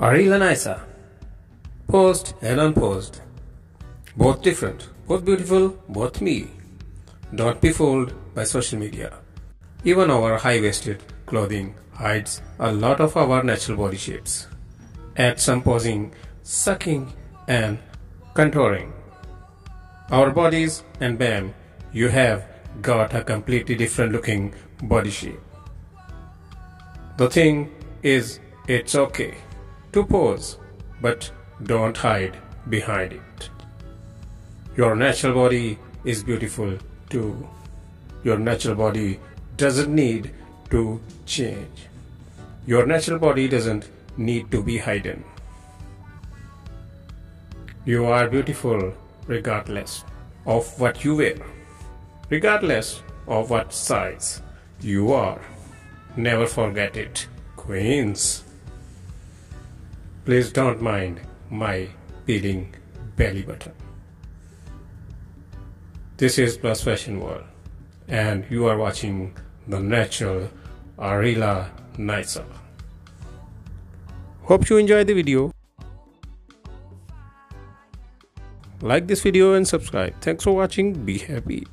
Ariella Nyssa. Posed and unposed. Both different, both beautiful, both me. Don't be fooled by social media. Even our high waisted clothing hides a lot of our natural body shapes. Add some posing, sucking, and contouring. Our bodies, and bam, you have got a completely different looking body shape. The thing is, it's okay to pose, but don't hide behind it. Your natural body is beautiful too. Your natural body doesn't need to change. Your natural body doesn't need to be hidden. You are beautiful regardless of what you wear, regardless of what size you are. Never forget it, Queens. Please don't mind my peeling belly button. This is Plus Fashion World, and you are watching the natural Ariella Nyssa. Hope you enjoy the video. Like this video and subscribe. Thanks for watching. Be happy.